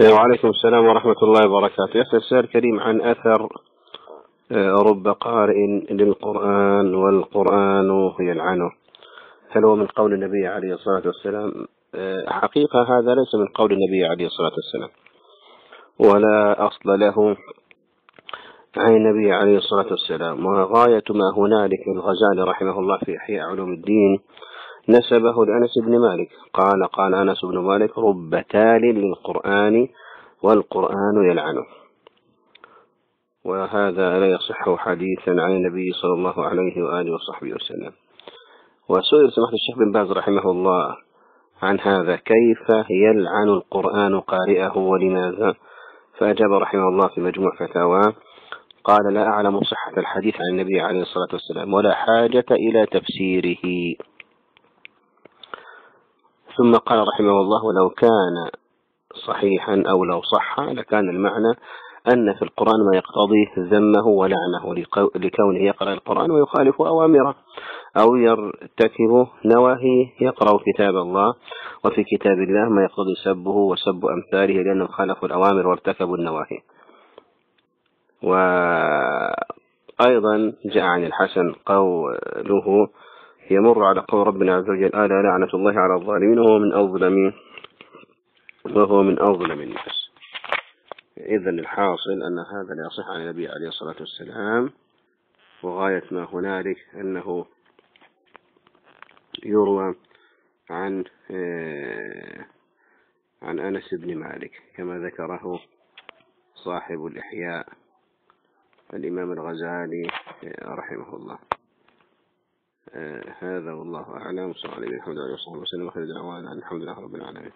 وعليكم السلام ورحمة الله وبركاته. يسأل سؤال كريم عن أثر آه، رب قارئ للقرآن والقرآن يلعنه هل هو من قول النبي عليه الصلاة والسلام؟ آه، حقيقة هذا ليس من قول النبي عليه الصلاة والسلام. ولا أصل له عن النبي عليه الصلاة والسلام. وغاية ما هنالك الغزالي رحمه الله في إحياء علوم الدين نسبه لأنس بن مالك. قال قال أنس بن مالك رب تال للقرآن والقرآن يلعنه. وهذا لا يصح حديثا عن النبي صلى الله عليه وآله وصحبه وسلم. وسئل سماحة الشيخ بن باز رحمه الله عن هذا كيف يلعن القرآن قارئه ولماذا؟ فأجاب رحمه الله في مجموع فتاواه قال لا أعلم صحة الحديث عن النبي عليه الصلاة والسلام ولا حاجة إلى تفسيره. ثم قال رحمه الله لو كان صحيحا أو لو صح لكان المعنى أن في القرآن ما يقتضي ذمه ولعنه لكونه يقرأ القرآن ويخالف أوامره أو يرتكب نواهي يقرأ كتاب الله وفي كتاب الله ما يقتضي سبه وسب أمثاله لأنهم خالفوا الأوامر وارتكبوا النواهي. وأيضا جاء عن الحسن قوله يمر على قول ربنا عز وجل آلا لعنة الله على الظالمين وهو من أظلم وهو من أظلم الناس. إذا الحاصل أن هذا لا يصح عن النبي عليه الصلاة والسلام وغاية ما هنالك أنه يروى عن آه، عن أنس بن مالك كما ذكره صاحب الإحياء الإمام الغزالي آه، رحمه الله. هذا والله أعلم. صلى الله عليه وسلم. وخير دعوانا الحمد لله رب العالمين.